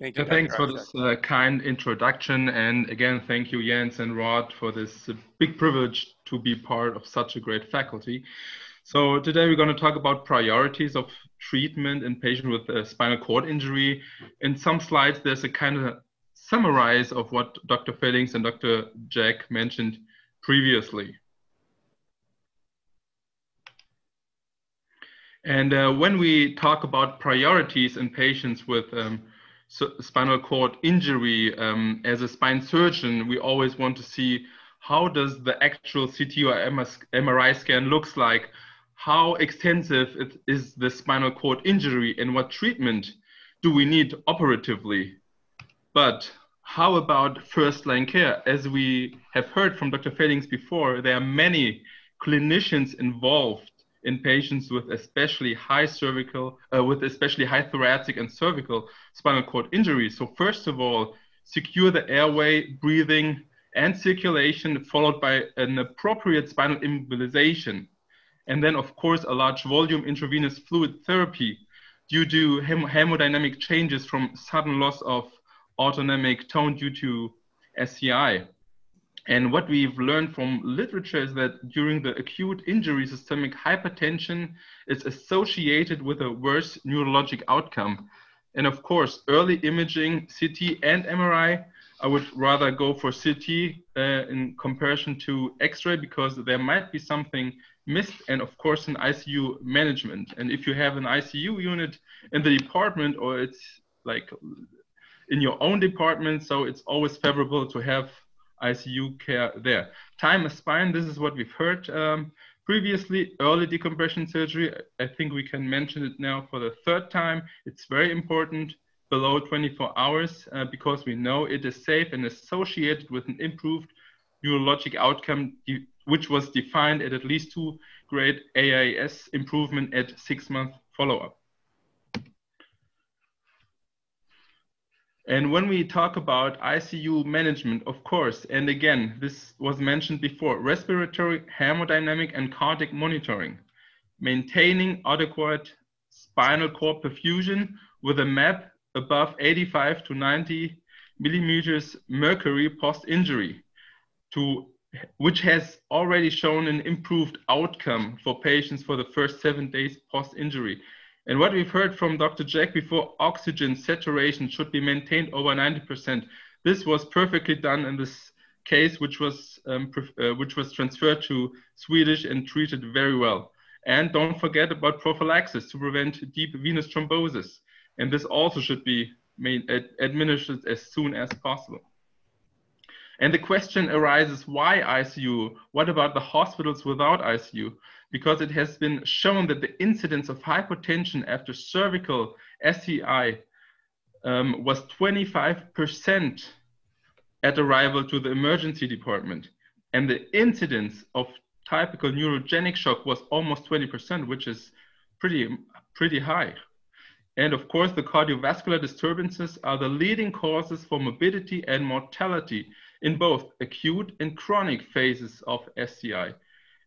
Thank you. Yeah, thanks for this uh, kind introduction. And again, thank you, Jens and Rod, for this uh, big privilege to be part of such a great faculty. So today we're going to talk about priorities of treatment in patients with a spinal cord injury. In some slides, there's a kind of summarize of what Dr. Fehlings and Dr. Jack mentioned previously. And uh, when we talk about priorities in patients with um, spinal cord injury, um, as a spine surgeon, we always want to see how does the actual CT or MRI scan looks like, how extensive it is the spinal cord injury, and what treatment do we need operatively. But how about first line care? As we have heard from Dr. Fehlings before, there are many clinicians involved in patients with especially high cervical, uh, with especially high thoracic and cervical spinal cord injuries. So first of all, secure the airway, breathing, and circulation, followed by an appropriate spinal immobilization. And then, of course, a large volume intravenous fluid therapy due to hem hemodynamic changes from sudden loss of autonomic tone due to SCI. And what we've learned from literature is that during the acute injury, systemic hypertension is associated with a worse neurologic outcome. And of course, early imaging, CT and MRI, I would rather go for CT uh, in comparison to X-ray because there might be something missed and of course an ICU management. And if you have an ICU unit in the department or it's like in your own department, so it's always favorable to have ICU care there. Time is spine, this is what we've heard um, previously. Early decompression surgery, I think we can mention it now for the third time. It's very important below 24 hours uh, because we know it is safe and associated with an improved neurologic outcome, which was defined at at least two grade AIS improvement at six month follow-up. And when we talk about ICU management, of course, and again, this was mentioned before, respiratory, hemodynamic, and cardiac monitoring, maintaining adequate spinal cord perfusion with a map above 85 to 90 millimeters mercury post-injury, to which has already shown an improved outcome for patients for the first seven days post-injury. And what we've heard from Dr. Jack before, oxygen saturation should be maintained over 90%. This was perfectly done in this case, which was, um, uh, which was transferred to Swedish and treated very well. And don't forget about prophylaxis to prevent deep venous thrombosis. And this also should be made, ad administered as soon as possible. And the question arises, why ICU? What about the hospitals without ICU? Because it has been shown that the incidence of hypotension after cervical SCI um, was 25% at arrival to the emergency department. And the incidence of typical neurogenic shock was almost 20%, which is pretty, pretty high. And of course, the cardiovascular disturbances are the leading causes for morbidity and mortality in both acute and chronic phases of SCI,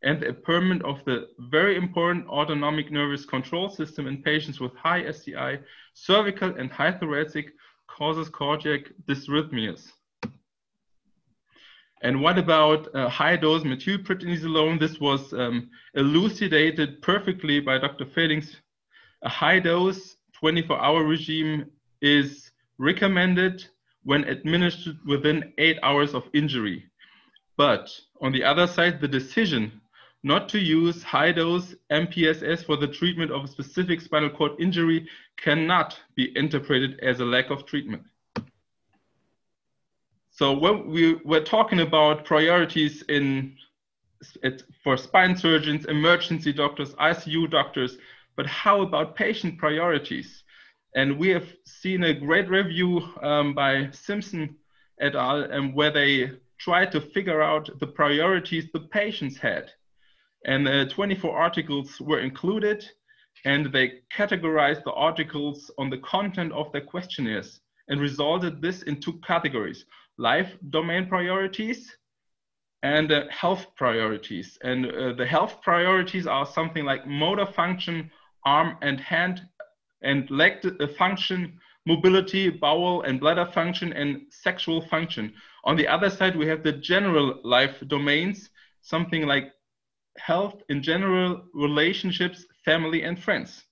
and the impairment of the very important autonomic nervous control system in patients with high SCI, cervical and high thoracic causes cardiac dysrhythmias. And what about uh, high dose methylprednisolone? This was um, elucidated perfectly by Dr. Fehlings. A high dose 24 hour regime is recommended when administered within eight hours of injury. But on the other side, the decision not to use high dose MPSS for the treatment of a specific spinal cord injury cannot be interpreted as a lack of treatment. So when we were talking about priorities in it, for spine surgeons, emergency doctors, ICU doctors, but how about patient priorities? And we have seen a great review um, by Simpson et al. Um, where they tried to figure out the priorities the patients had. And uh, 24 articles were included, and they categorized the articles on the content of their questionnaires and resulted this in two categories life domain priorities and uh, health priorities. And uh, the health priorities are something like motor function, arm and hand and leg function, mobility, bowel and bladder function, and sexual function. On the other side, we have the general life domains, something like health in general, relationships, family, and friends.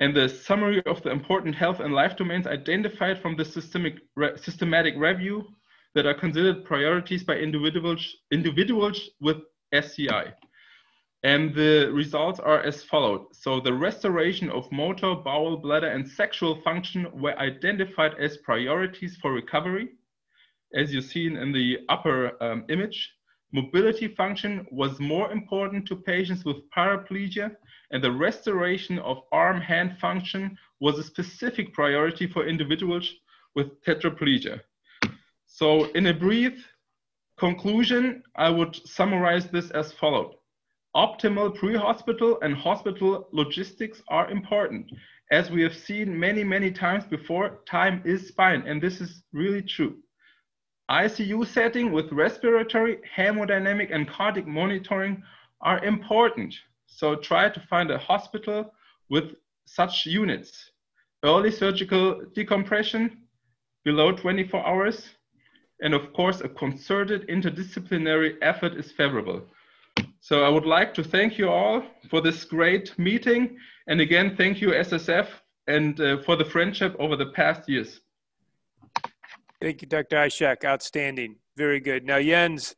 And the summary of the important health and life domains identified from the systemic re systematic review that are considered priorities by individuals, individuals with SCI. And the results are as followed. So the restoration of motor, bowel, bladder, and sexual function were identified as priorities for recovery. As you see in the upper um, image, mobility function was more important to patients with paraplegia, and the restoration of arm-hand function was a specific priority for individuals with tetraplegia. So in a brief conclusion, I would summarize this as followed. Optimal pre-hospital and hospital logistics are important. As we have seen many, many times before, time is spine, and this is really true. ICU setting with respiratory, hemodynamic, and cardiac monitoring are important. So try to find a hospital with such units. Early surgical decompression below 24 hours, and of course, a concerted interdisciplinary effort is favorable. So I would like to thank you all for this great meeting. And again, thank you, SSF, and uh, for the friendship over the past years. Thank you, Dr. Ishak. Outstanding. Very good. Now, Jens,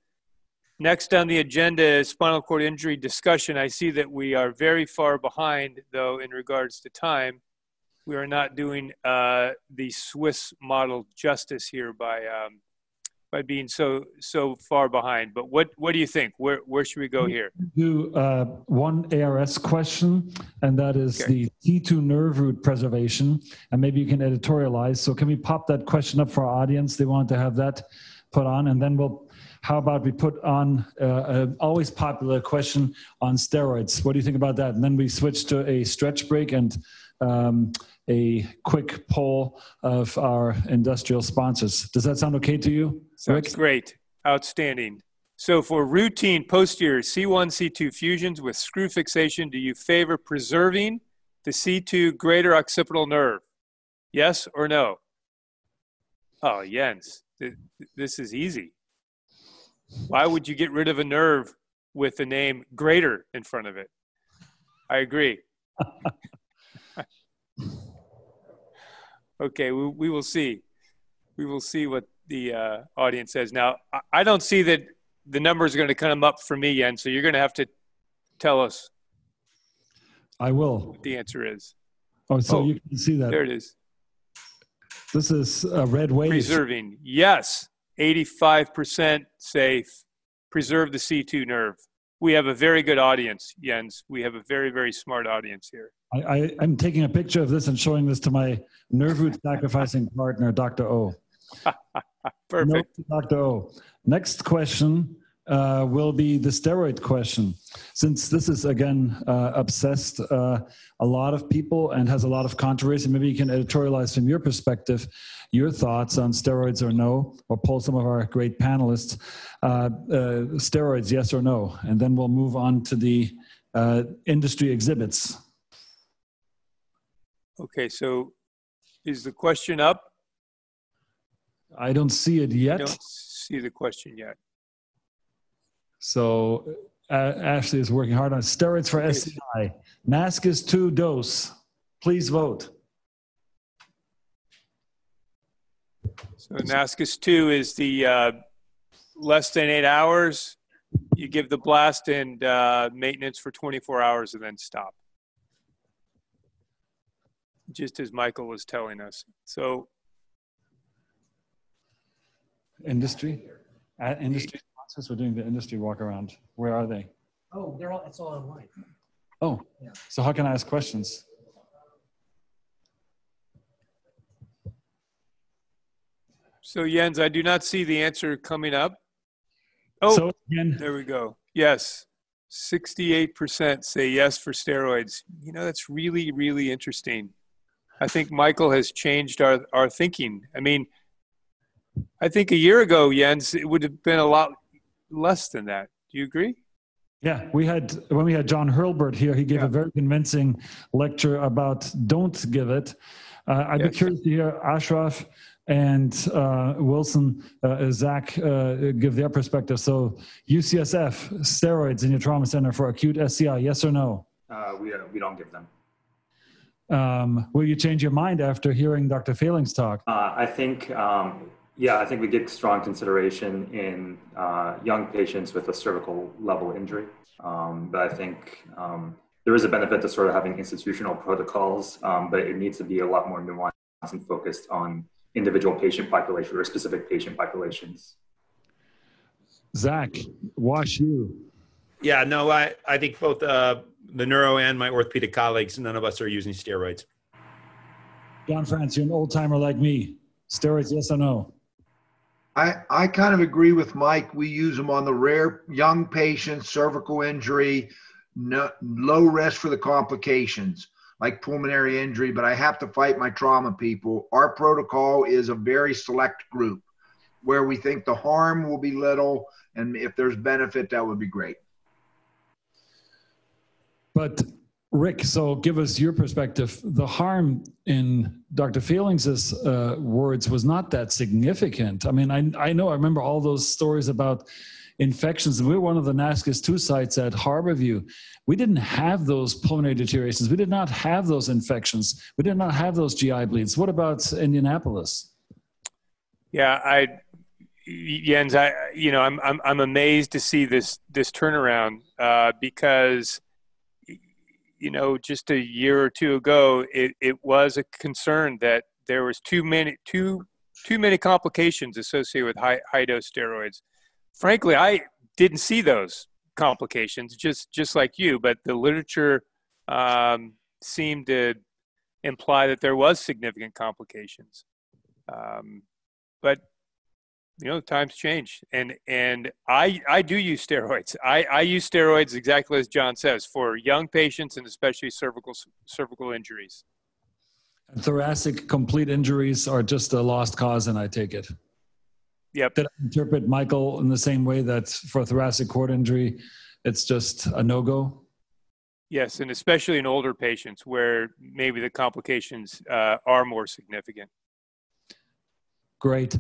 next on the agenda is spinal cord injury discussion. I see that we are very far behind, though, in regards to time. We are not doing uh, the Swiss model justice here by um, by being so so far behind. But what what do you think? Where where should we go here? Do uh, one ARS question, and that is okay. the T2 nerve root preservation, and maybe you can editorialize. So can we pop that question up for our audience? They want to have that put on, and then we'll. How about we put on uh, an always popular question on steroids? What do you think about that? And then we switch to a stretch break and um, a quick poll of our industrial sponsors. Does that sound okay to you? Sounds Rick? great. Outstanding. So for routine posterior C1, C2 fusions with screw fixation, do you favor preserving the C2 greater occipital nerve? Yes or no? Oh, Jens, this is easy. Why would you get rid of a nerve with the name greater in front of it? I agree. okay, we, we will see. We will see what the uh, audience says. Now, I, I don't see that the numbers are going to come up for me yet, so you're going to have to tell us. I will. the answer is. Oh, so oh, you can see that. There it is. This is a red wave. Preserving. Yes. 85% safe. Preserve the C2 nerve. We have a very good audience, Jens. We have a very, very smart audience here. I, am taking a picture of this and showing this to my nerve root sacrificing partner, Dr. O. Perfect. Dr. O. Next question uh, will be the steroid question. Since this is again uh, obsessed uh, a lot of people and has a lot of controversy, maybe you can editorialize from your perspective your thoughts on steroids or no, or poll some of our great panelists. Uh, uh, steroids, yes or no, and then we'll move on to the uh, industry exhibits. Okay, so is the question up? I don't see it yet. I don't see the question yet. So uh, Ashley is working hard on steroids for okay. SCI. NASCIS 2 dose. Please vote. So NASCIS 2 is the uh, less than eight hours. You give the blast and uh, maintenance for 24 hours and then stop just as Michael was telling us. So, industry, uh, industry sponsors. We're doing the industry walk around. Where are they? Oh, they're all. It's all online. Oh, yeah. So how can I ask questions? So Jens, I do not see the answer coming up. Oh, so again, there we go. Yes, 68% say yes for steroids. You know, that's really, really interesting. I think Michael has changed our, our thinking. I mean, I think a year ago, Jens, it would have been a lot less than that. Do you agree? Yeah, we had when we had John Hurlbert here, he gave yeah. a very convincing lecture about don't give it. Uh, I'd yes. be curious to hear Ashraf and uh, Wilson, uh, Zach uh, give their perspective. So, UCSF steroids in your trauma center for acute SCI, yes or no? Uh, we we don't give them. Um, will you change your mind after hearing Dr. Fehling's talk? Uh, I think um, yeah, I think we get strong consideration in uh, young patients with a cervical level injury. Um, but I think um, there is a benefit to sort of having institutional protocols, um, but it needs to be a lot more nuanced and focused on individual patient population or specific patient populations. Zach, wash you. Yeah, no, I, I think both uh, the neuro and my orthopedic colleagues, none of us are using steroids. John France, you're an old timer like me. Steroids, yes or no? I, I kind of agree with Mike. We use them on the rare young patients, cervical injury, no, low risk for the complications like pulmonary injury, but I have to fight my trauma people. Our protocol is a very select group where we think the harm will be little, and if there's benefit, that would be great. But Rick, so give us your perspective. The harm in Dr. Fehling's uh, words was not that significant. I mean, I, I know, I remember all those stories about infections. We were one of the NASCIS 2 sites at Harborview. We didn't have those pulmonary deteriorations. We did not have those infections. We did not have those GI bleeds. What about Indianapolis? Yeah, I, Jens, I, you know, I'm, I'm, I'm amazed to see this, this turnaround uh, because – you know, just a year or two ago, it, it was a concern that there was too many too too many complications associated with high high dose steroids. Frankly, I didn't see those complications, just just like you. But the literature um, seemed to imply that there was significant complications. Um, but you know times change. And and i i do use steroids. I i use steroids exactly as john says for young patients and especially cervical cervical injuries. Thoracic complete injuries are just a lost cause and i take it. Yep. Did i interpret michael in the same way that for thoracic cord injury it's just a no-go? Yes and especially in older patients where maybe the complications uh, are more significant. Great.